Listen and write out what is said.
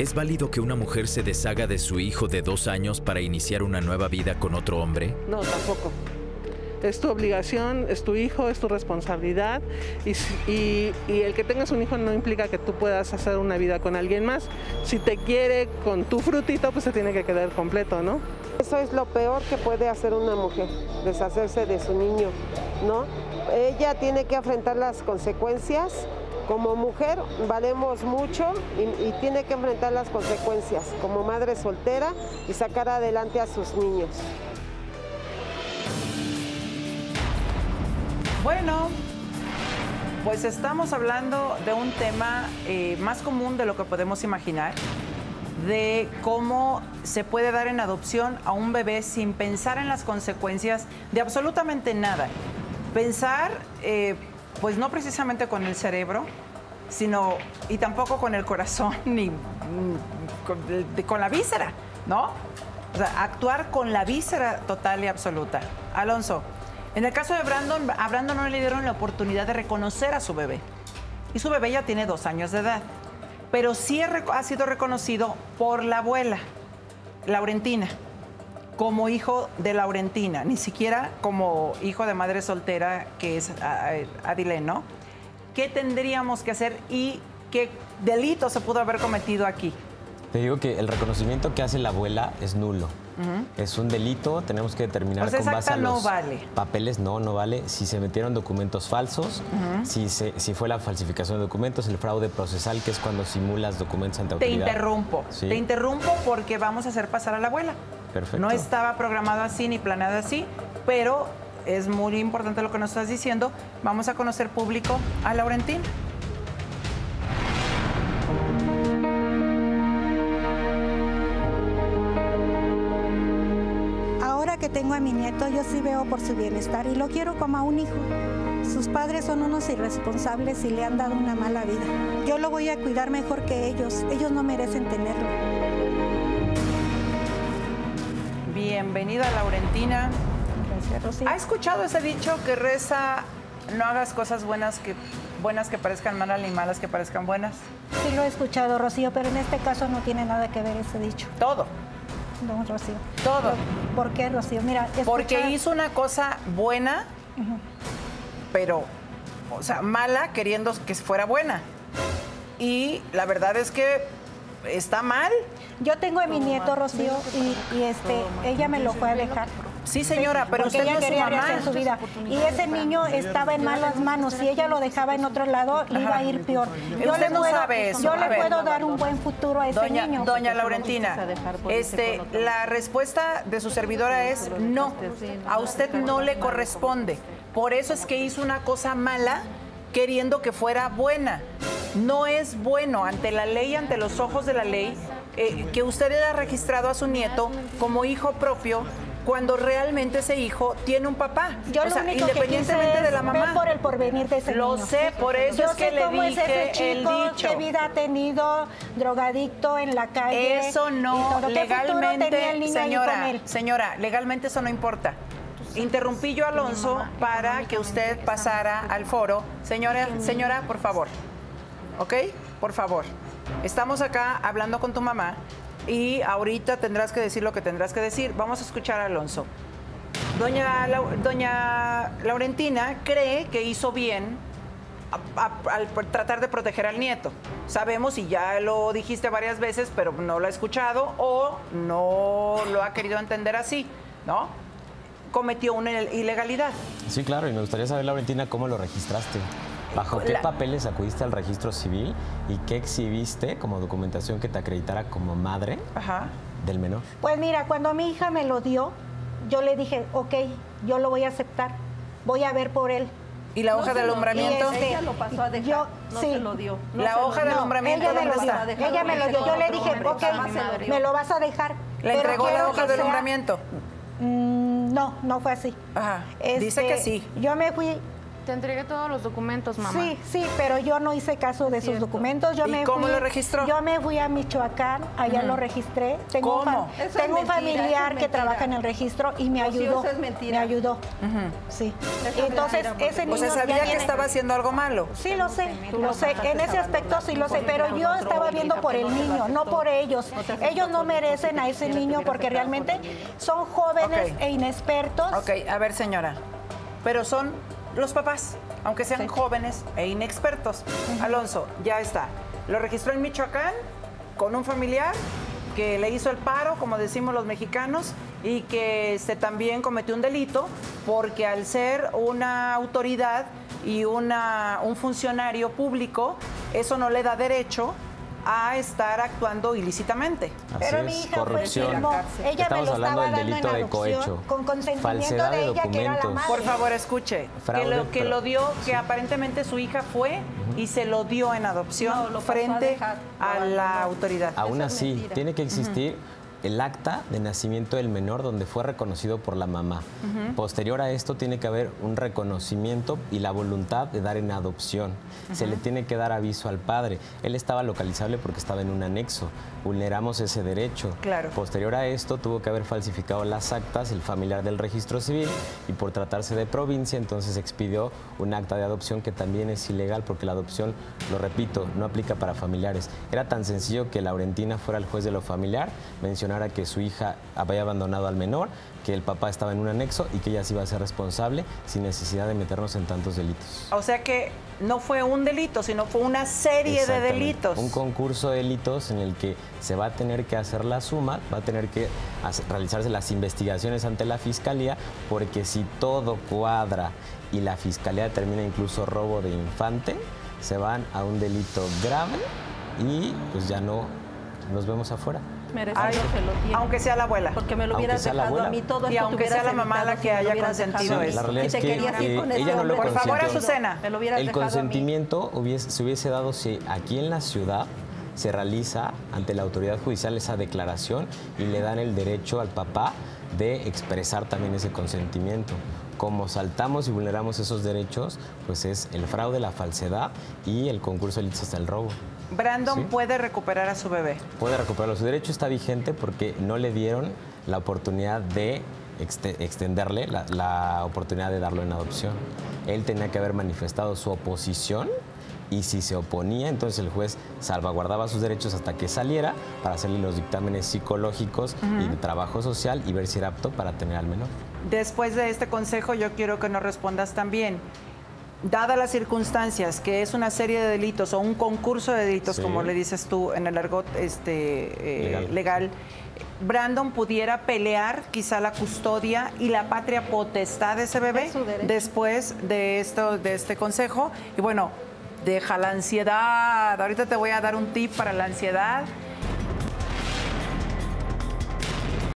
¿Es válido que una mujer se deshaga de su hijo de dos años para iniciar una nueva vida con otro hombre? No, tampoco. Es tu obligación, es tu hijo, es tu responsabilidad y, y, y, el que tengas un hijo no implica que tú puedas hacer una vida con alguien más. Si te quiere con tu frutito, pues se tiene que quedar completo, ¿no? Eso es lo peor que puede hacer una mujer, deshacerse de su niño, ¿no? Ella tiene que afrontar las consecuencias. Como mujer valemos mucho y, tiene que enfrentar las consecuencias como madre soltera y sacar adelante a sus niños. Bueno, pues estamos hablando de un tema eh, más común de lo que podemos imaginar, de cómo se puede dar en adopción a un bebé sin pensar en las consecuencias de absolutamente nada. Pensar, eh, pues no precisamente con el cerebro, sino, y tampoco con el corazón, ni, con la víscera, ¿no? O sea, actuar con la víscera total y absoluta. Alonso, en el caso de Brandon, a Brandon no le dieron la oportunidad de reconocer a su bebé. Y su bebé ya tiene dos años de edad. Pero sí ha sido reconocido por la abuela, Laurentina, como hijo de Laurentina, ni siquiera como hijo de madre soltera, que es Adilén, ¿no? ¿Qué tendríamos que hacer y qué delito se pudo haber cometido aquí? Te digo que el reconocimiento que hace la abuela es nulo. Uh -huh. Es un delito, tenemos que determinar o sea, con base a no los vale. papeles, no, no vale. Si se metieron documentos falsos, uh -huh. si, se, si fue la falsificación de documentos, el fraude procesal, que es cuando simulas documentos ante Te autoridad. interrumpo, Sí. te interrumpo porque vamos a hacer pasar a la abuela. Perfecto. No estaba programado así ni planeado así, pero es muy importante lo que nos estás diciendo. Vamos a conocer público a Laurentina. Ahora que tengo a mi nieto, yo sí veo por su bienestar y lo quiero como a un hijo. Sus padres son unos irresponsables y le han dado una mala vida. Yo lo voy a cuidar mejor que ellos. Ellos no merecen tenerlo. Bienvenida, Laurentina. Gracias, Rocío. ¿Ha escuchado ese dicho que reza no hagas cosas buenas que buenas que parezcan malas ni malas que parezcan buenas? Sí lo he escuchado, Rocío, pero en este caso no tiene nada que ver ese dicho. Todo. No, Rocío. Todo. ¿Por qué, Rocío? Mira, escucha... Porque hizo una cosa buena, uh -huh. pero, o sea, mala queriendo que fuera buena. Y la verdad es que está mal. Yo tengo a mi nieto, Rocío, y, y este, ella me lo fue a dejar. Sí, señora, pero usted ella no es su quería mamá. su vida. Y ese niño estaba en malas manos. Si ella lo dejaba en otro lado, le iba a ir peor. Yo Usted le no puedo, sabe eso. yo A le ver. puedo dar un buen futuro a ese Doña, niño. doña Laurentina, este, la respuesta de su servidora es no. A usted no le corresponde. Por eso es que hizo una cosa mala queriendo que fuera buena. No es bueno ante la ley, ante los ojos de la ley, eh, que usted haya registrado a su nieto como hijo propio cuando realmente ese hijo tiene un papá. Yo o lo sea, único que independientemente quise de la mamá. por el porvenir de ese Lo niño. sé, por eso Yo es que le cómo es dije ese el chico, dicho. qué vida ha tenido, drogadicto en la calle. Eso no, todo. ¿Qué futuro tenía el legalmente, señora, señora, legalmente eso no importa. Interrumpí yo a Alonso para que usted pasara al foro. Señora, señora, por favor. ¿Ok? Por favor. Estamos acá hablando con tu mamá y ahorita tendrás que decir lo que tendrás que decir. Vamos a escuchar a Alonso. Doña, doña Laurentina cree que hizo bien al tratar de proteger al nieto. Sabemos, y ya lo dijiste varias veces, pero no lo ha escuchado o no lo ha querido entender así, ¿no? Cometió una il- ilegalidad. Sí, claro, y me gustaría saber, Laurentina, cómo lo registraste. ¿Bajo qué La- papeles acudiste al registro civil y qué exhibiste como documentación que te acreditara como madre Ajá. del menor? Pues mira, cuando mi hija me lo dio, yo le dije, ok, yo lo voy a aceptar, voy a ver por él. ¿Y la hoja de alumbramiento? Este, Ella lo pasó a dejar, yo- no sí. se lo dio. No La lo hoja de alumbramiento, ella me ¿dónde lo dio, está? ella me lo dio. Yo le dije, ok, me lo vas a dejar. ¿Le entregó la hoja que de sea- alumbramiento? Mm, no, no fue así. Ajá. Dice Este, que sí. Yo me fui Te entregué todos los documentos, mamá. Sí, sí, pero yo no hice caso de esos documentos. Yo ¿Y me cómo fui- lo registró? Yo me fui a Michoacán, allá lo registré. Tengo un ¿Cómo? es tengo un familiar es que trabaja en el registro y me ayudó. eso es mentira. Me ayudó. Sí. Eso es Entonces, mentira, ese niño O sea, sabía que tiene- estaba haciendo algo malo. Sí, lo sé, lo sé. En ese aspecto sí lo sé, pero yo estaba viendo por el niño, no por ellos. Ellos no merecen a ese niño porque realmente son jóvenes e inexpertos. Ok, a ver, señora. Pero son los papás, aunque sean jóvenes e inexpertos. Alonso, ya está. Lo registró en Michoacán con un familiar que le hizo el paro, como decimos los mexicanos, y que este, también cometió un delito porque al ser una autoridad y una, un funcionario público, eso no le da derecho a estar actuando ilícitamente. Así Pero mi hija fue corrupción. firmó. Ella me lo hablando estaba del dando delito en de adopción cohecho. con consentimiento Falsedad de de ella que era la documentos. madre. Por favor, escuche. Fraude, que lo, que lo dio, que aparentemente su hija fue y se lo dio en adopción No, lo pasó a frente dejar, a la autoridad. Aún Eso así, tiene que existir el acta de nacimiento del menor donde fue reconocido por la mamá. Posterior a esto tiene que haber un reconocimiento y la voluntad de dar en adopción. Se le tiene que dar aviso al padre. Él estaba localizable porque estaba en un anexo. Vulneramos ese derecho. Claro. Posterior a esto tuvo que haber falsificado las actas el familiar del registro civil y por tratarse de provincia entonces expidió un acta de adopción que también es ilegal porque la adopción, lo repito, no aplica para familiares. Era tan sencillo que Laurentina fuera el juez de lo familiar, mencionara que su hija había abandonado al menor, que el papá estaba en un anexo y que ella sí iba a ser responsable sin necesidad de meternos en tantos delitos. O sea que no fue un delito, sino fue una serie de delitos. Un concurso de delitos en el que se va a tener que hacer la suma, va a tener que hacer- realizarse las investigaciones ante la fiscalía, porque si todo cuadra y la fiscalía determina incluso robo de infante, se van a un delito grave y pues ya no nos vemos afuera. Merecido Ay, se lo tiene. aunque sea la abuela. Porque me lo hubieras dejado a mí todo Y esto aunque sea la mamá la que haya consentido eso. La realidad Si es te que querías ir eh, con ella no lo Por favor. Azucena. Me lo hubieras El dejado a mí. consentimiento hubiese- se hubiese dado si aquí en la ciudad se realiza ante la autoridad judicial esa declaración y le dan el derecho al papá de expresar también ese consentimiento. Como saltamos y vulneramos esos derechos, pues es el fraude, la falsedad y el concurso de delitos hasta el robo. Brandon Sí. puede recuperar a su bebé. Puede recuperarlo. Su derecho está vigente porque no le dieron la oportunidad de exte- extenderle la, la oportunidad de darlo en adopción. Él tenía que haber manifestado su oposición y si se oponía, entonces el juez salvaguardaba sus derechos hasta que saliera para hacerle los dictámenes psicológicos y de trabajo social y ver si era apto para tener al menor. Después de este consejo, yo quiero que nos respondas también. Dadas las circunstancias, que es una serie de delitos o un concurso de delitos, Sí. como le dices tú en el argot este, eh, Legal. legal, Brandon pudiera pelear quizá la custodia y la patria potestad de ese bebé Es después de esto, de este consejo. Y bueno, deja la ansiedad. Ahorita te voy a dar un tip para la ansiedad.